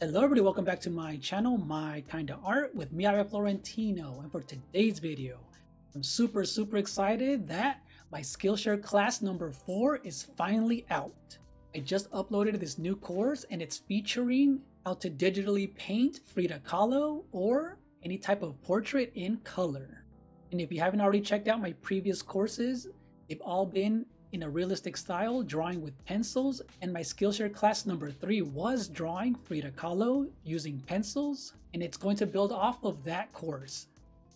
Hello everybody, welcome back to my channel, My Kinda Art with me, Ivan Florentino. And for today's video, I'm super, super excited that my Skillshare class number four is finally out. I just uploaded this new course and it's featuring how to digitally paint Frida Kahlo or any type of portrait in color. And if you haven't already checked out my previous courses, they've all been in a realistic style, drawing with pencils, and my Skillshare class number 3 was drawing Frida Kahlo using pencils, and it's going to build off of that course.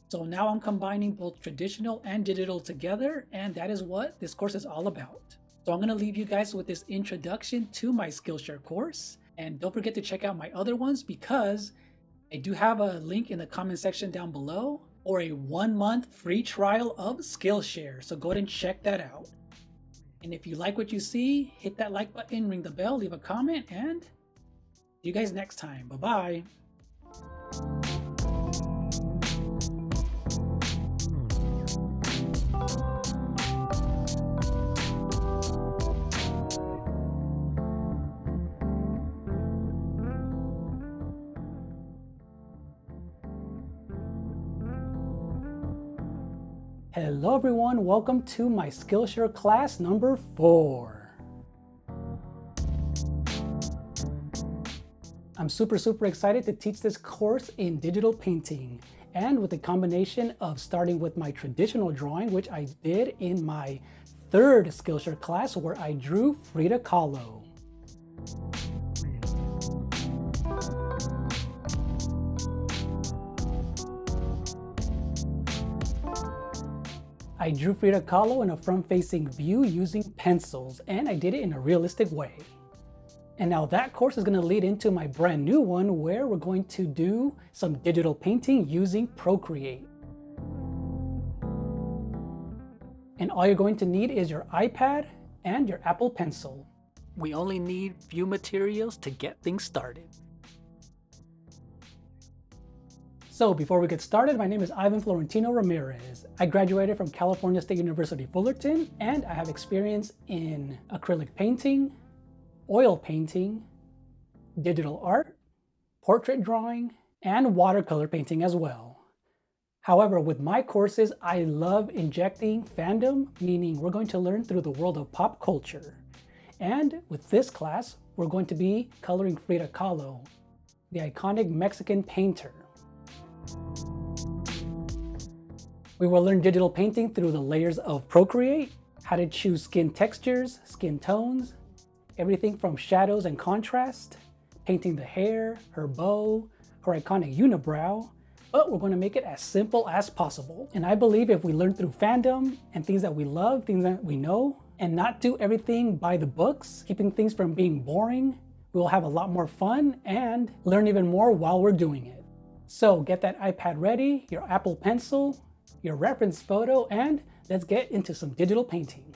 So now I'm combining both traditional and digital together, and that is what this course is all about. So I'm going to leave you guys with this introduction to my Skillshare course, and don't forget to check out my other ones because I do have a link in the comment section down below or a one month free trial of Skillshare. So go ahead and check that out. And if you like what you see, hit that like button, ring the bell, leave a comment, and see you guys next time. Bye bye. Hello everyone, welcome to my Skillshare class number four. I'm super, super excited to teach this course in digital painting and with a combination of starting with my traditional drawing, which I did in my third Skillshare class where I drew Frida Kahlo. I drew Frida Kahlo in a front-facing view using pencils, and I did it in a realistic way. And now that course is going to lead into my brand new one where we're going to do some digital painting using Procreate. And all you're going to need is your iPad and your Apple Pencil. We only need few materials to get things started. So before we get started, my name is Ivan Florentino Ramirez. I graduated from California State University Fullerton, and I have experience in acrylic painting, oil painting, digital art, portrait drawing, and watercolor painting as well. However, with my courses, I love injecting fandom, meaning we're going to learn through the world of pop culture. And with this class, we're going to be coloring Frida Kahlo, the iconic Mexican painter. We will learn digital painting through the layers of Procreate, how to choose skin textures, skin tones, everything from shadows and contrast, painting the hair, her bow, her iconic unibrow, but we're going to make it as simple as possible. And I believe if we learn through fandom and things that we love, things that we know, and not do everything by the books, keeping things from being boring, we'll have a lot more fun and learn even more while we're doing it. So get that iPad ready, your Apple Pencil, your reference photo, and let's get into some digital painting.